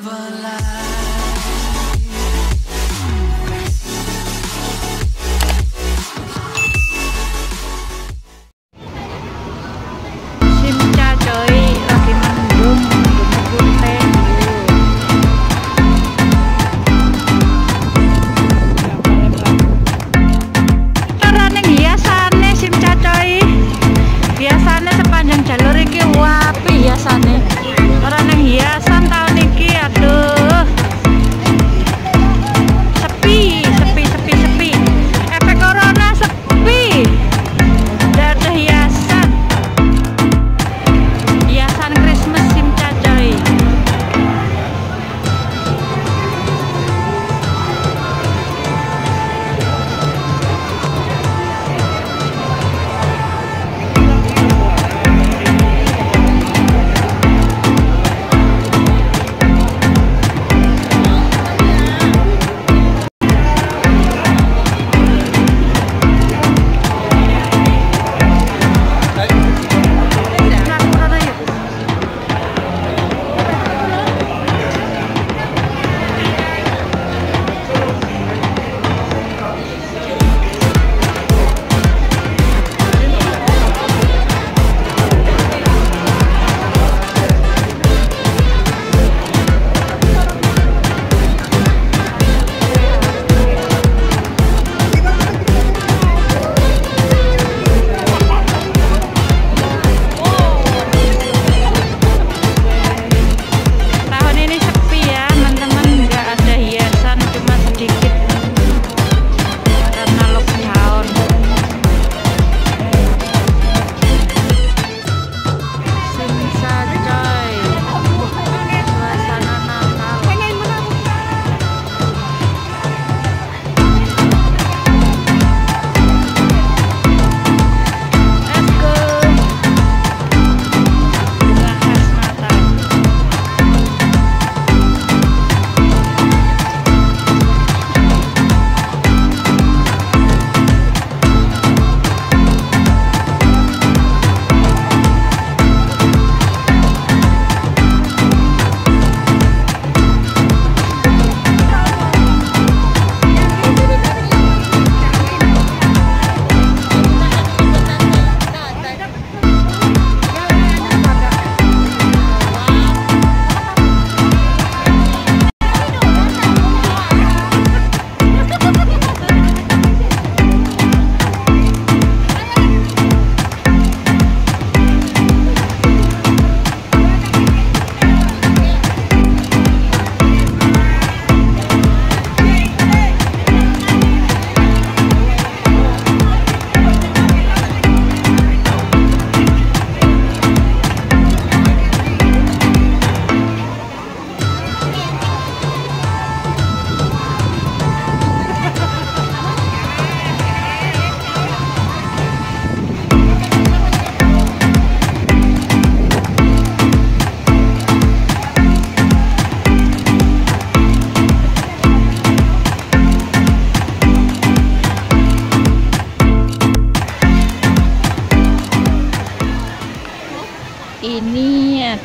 live a life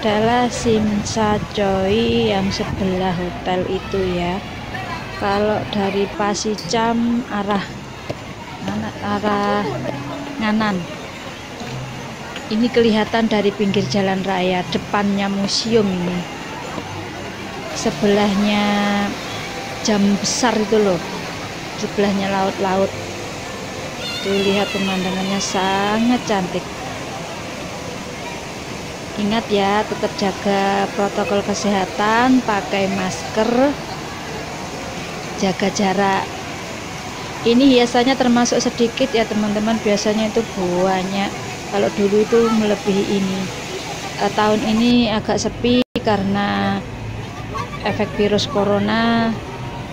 adalah Simsa Choi yang sebelah hotel itu ya. Kalau dari Pasicam arah mana? Arah nganan. Ini kelihatan dari pinggir jalan raya depannya museum ini. Sebelahnya jam besar itu loh. Sebelahnya laut-laut. Tuh lihat pemandangannya sangat cantik ingat ya tetap jaga protokol kesehatan pakai masker jaga jarak. Ini hiasannya termasuk sedikit ya teman-teman. Biasanya itu banyak. Kalau dulu itu melebihi ini. Uh, tahun ini agak sepi karena efek virus corona.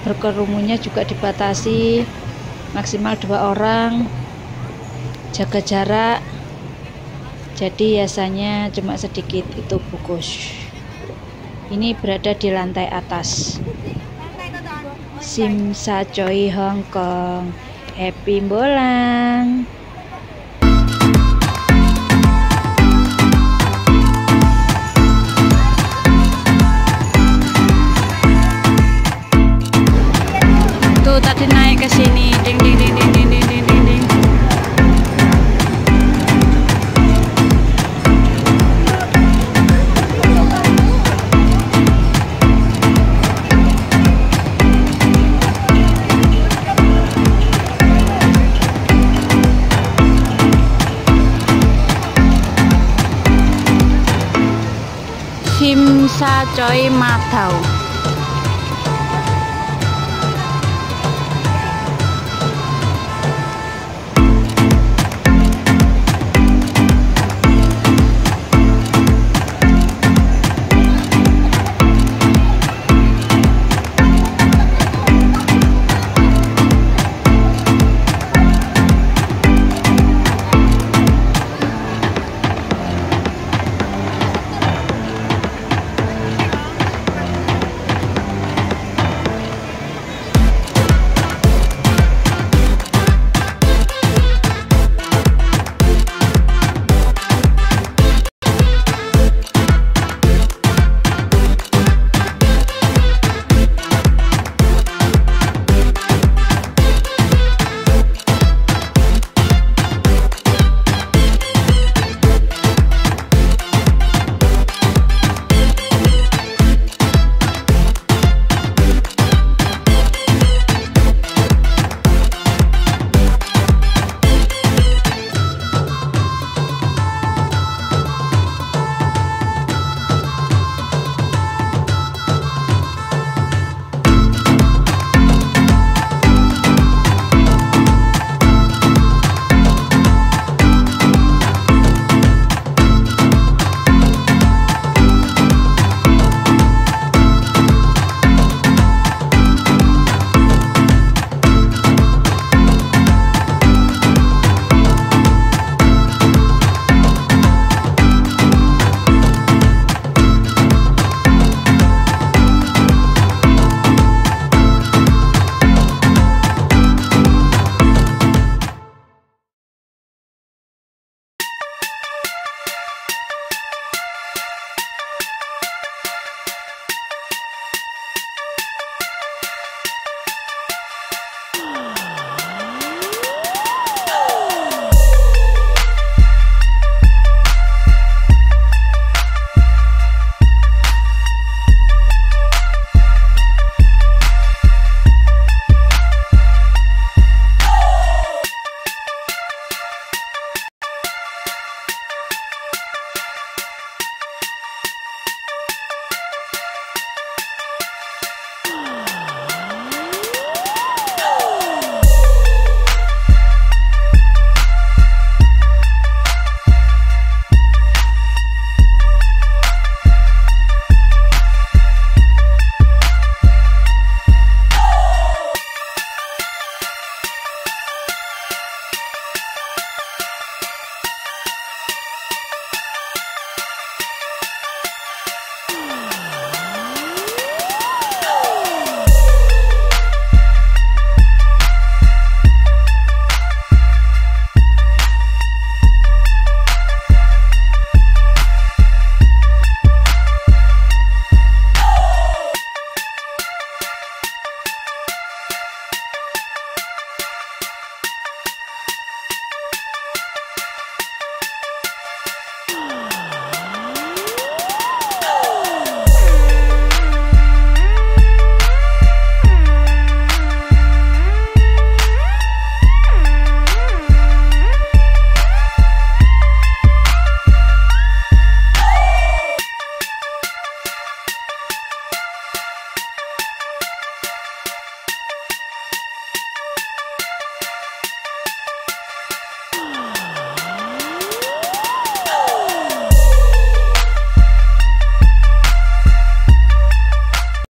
Berkerumunnya juga dibatasi maksimal dua orang. Jaga jarak jadi hiasannya cuma sedikit itu bungkus. Ini berada di lantai atas. Simsa Choi Hong Kong. Happy Bolang. Tuh tadi naik ke sini Kim sa trời mạt thầu.